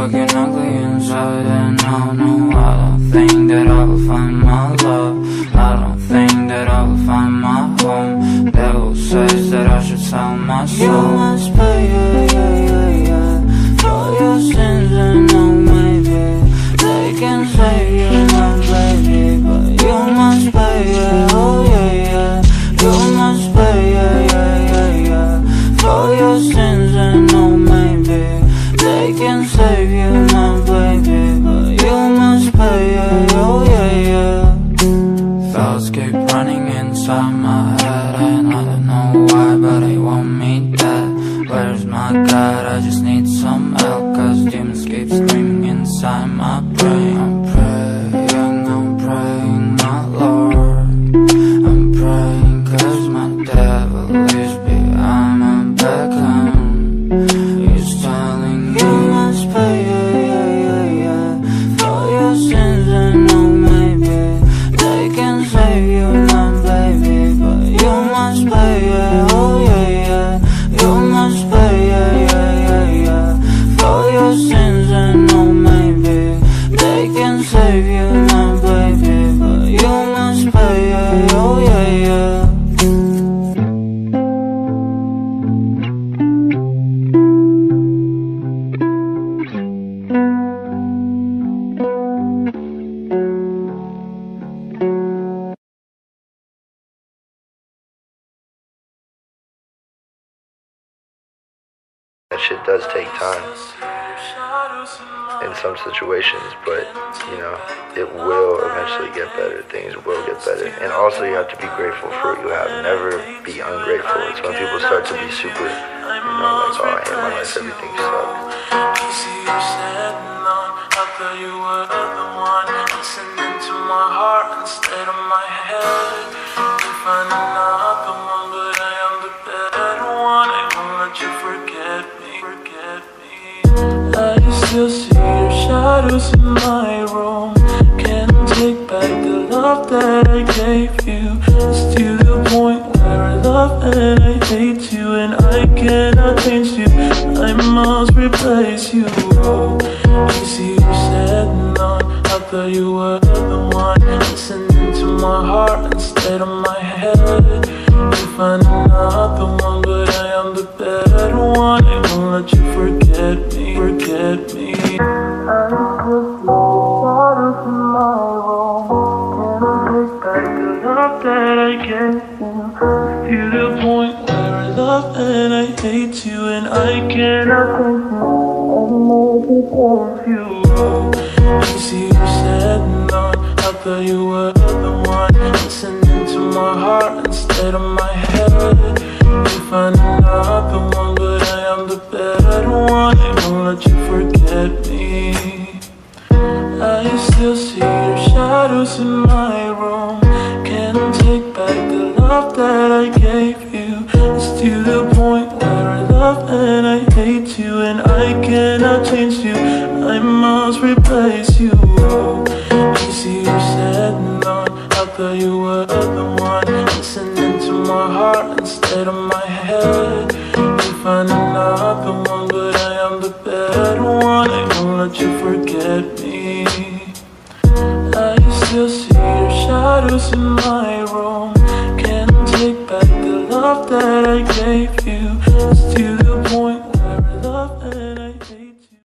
Looking ugly inside And I know I don't think that I will find my love my God? I just need some help Cause demons keep screaming inside my brain. I'm praying, I'm praying, my Lord. I'm praying cause my devil is behind my back. Home He's telling me you must pay, yeah, yeah, yeah, yeah For your sins and no maybe They can save you now, your sins and no maybe They can save you now, baby But you must pay, yeah, oh yeah, yeah. That shit does take time in some situations, but you know, it will eventually get better. Things will get better. And also you have to be grateful for what you have. Never be ungrateful. It's when people start to be super, you know, like, oh, I hate my life, everything sucks. Shadows in my room. Can't take back the love that I gave you. It's to the point where I love and I hate you, and I cannot change you. I must replace you. You see, you said no. I thought you were the one. Listening to my heart instead of my head. You find another one, but I am the better one. I won't let you forget me. Forget me. The point where I love and I hate you, and I cannot. I'm because you. You see, you said no. I thought you were the one. Listening to my heart instead of my head. You find another one, but I am the better one. I won't let you forget me. I still see your shadows in my room. To the point where I love and I hate you, and I cannot change you. I must replace you. I see you said no. I thought you were the one. Listening to my heart instead of my head. You find another one, gave you.